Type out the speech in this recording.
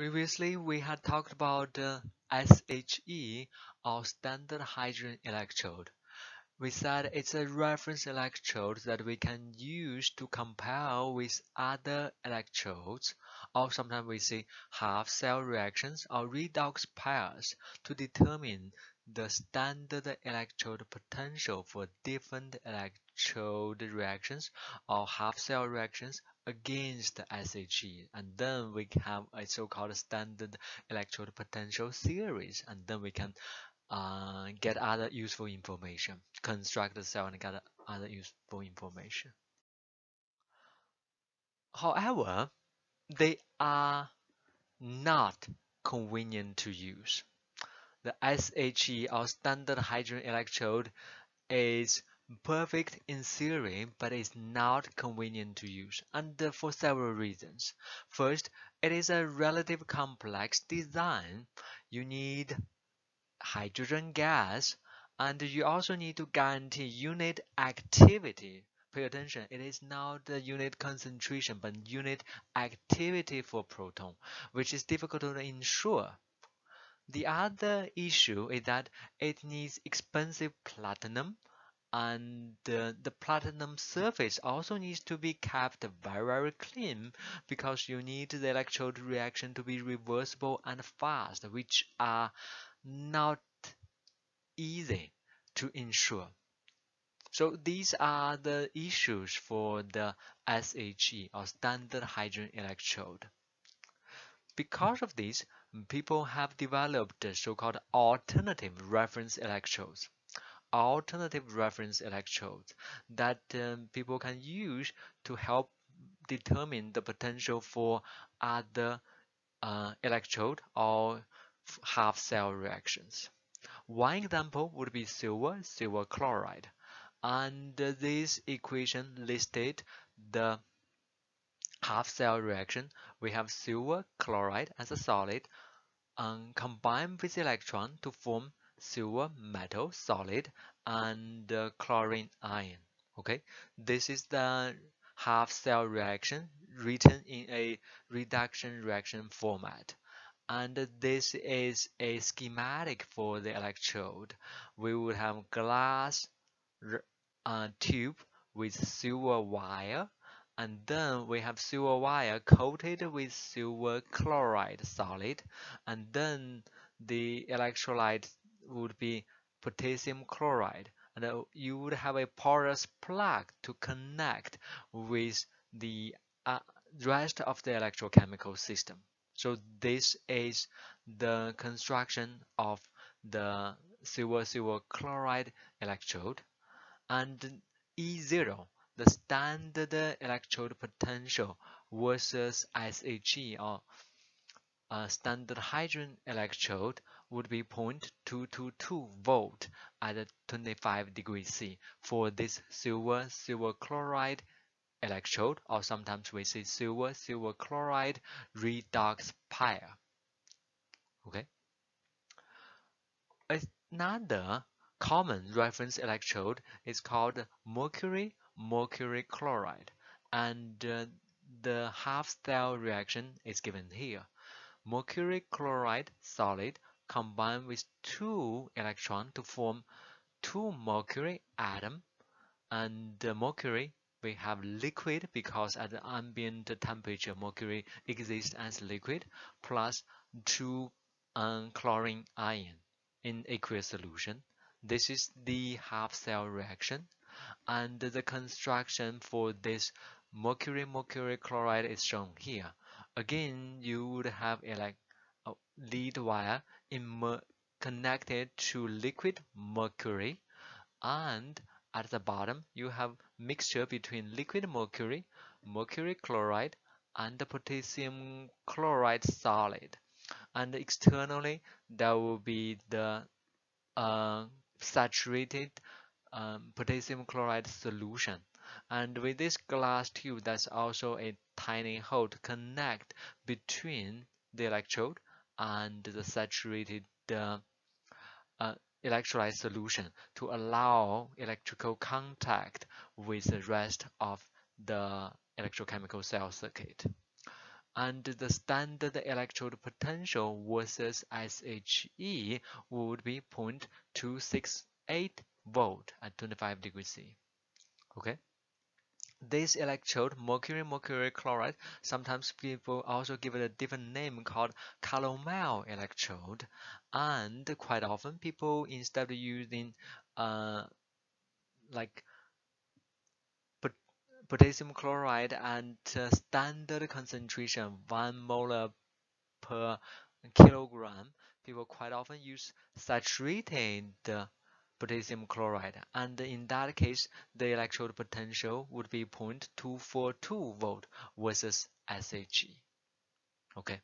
Previously, we had talked about the SHE or standard hydrogen electrode. We said it's a reference electrode that we can use to compare with other electrodes, or sometimes we see half-cell reactions or redox pairs to determine the standard electrode potential for different electrode reactions or half-cell reactions against the SHE and then we have a so-called standard electrode potential series and then we can uh, get other useful information construct the cell and get other useful information. However they are not convenient to use. The SHE or standard hydrogen electrode is perfect in theory but is not convenient to use and uh, for several reasons. First, it is a relatively complex design. You need hydrogen gas and you also need to guarantee unit activity. Pay attention, it is not the unit concentration but unit activity for proton, which is difficult to ensure. The other issue is that it needs expensive platinum and the platinum surface also needs to be kept very very clean because you need the electrode reaction to be reversible and fast which are not easy to ensure. So these are the issues for the SHE or standard hydrogen electrode. Because of this, people have developed so-called alternative reference electrodes. Alternative reference electrodes that um, people can use to help determine the potential for other uh, electrode or half-cell reactions. One example would be silver, silver chloride. And this equation listed the half-cell reaction, we have silver chloride as a solid um, combined with electron to form silver metal solid and uh, chlorine ion. Okay, this is the half-cell reaction written in a reduction reaction format. And this is a schematic for the electrode. We would have glass uh, tube with silver wire and then we have silver wire coated with silver chloride solid and then the electrolyte would be potassium chloride and you would have a porous plug to connect with the uh, rest of the electrochemical system. So this is the construction of the silver silver chloride electrode and E0 the standard electrode potential versus SHE or a standard hydrogen electrode would be 0.222 volt at 25 degrees C for this silver silver chloride electrode or sometimes we say silver silver chloride redox pair okay? Another common reference electrode is called mercury mercury chloride. And uh, the half-cell reaction is given here. Mercury chloride solid combined with two electrons to form two mercury atom. And the mercury we have liquid because at the ambient temperature mercury exists as liquid plus two um, chlorine ion in aqueous solution. This is the half-cell reaction. And the construction for this mercury mercury chloride is shown here again you would have a like a lead wire connected to liquid mercury and at the bottom you have mixture between liquid mercury mercury chloride and the potassium chloride solid and externally there will be the uh, saturated um, potassium chloride solution. And with this glass tube, there's also a tiny hole to connect between the electrode and the saturated uh, uh, electrolyte solution to allow electrical contact with the rest of the electrochemical cell circuit. and the standard electrode potential versus SHE would be 0.268 volt at 25 degrees C. Okay. This electrode, mercury mercury chloride, sometimes people also give it a different name called calomel electrode, and quite often people instead of using uh, like potassium chloride and uh, standard concentration 1 molar per kilogram, people quite often use saturated potassium chloride and in that case the electrode potential would be 0.242 volt versus SHE. Okay.